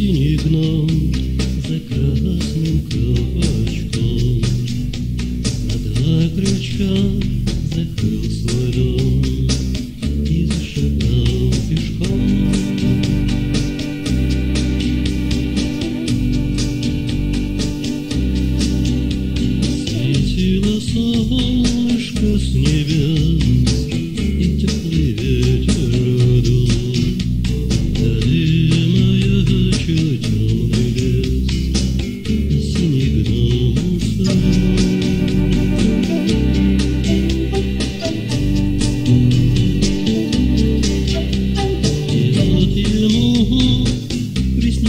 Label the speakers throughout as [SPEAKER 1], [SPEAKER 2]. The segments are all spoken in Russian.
[SPEAKER 1] синий гном за красным колпачком На два крючка закрыл свой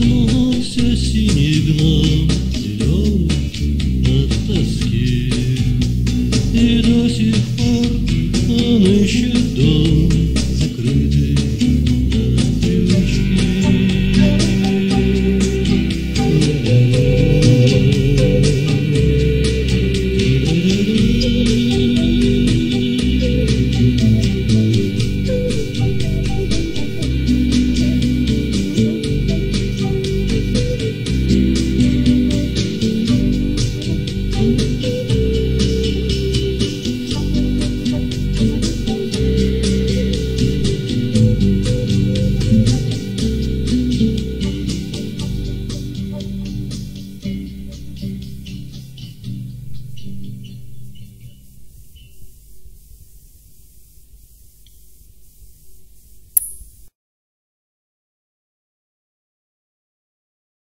[SPEAKER 1] Проснулся синий гном, зеленый от тоски. И до сих пор он ищет дом,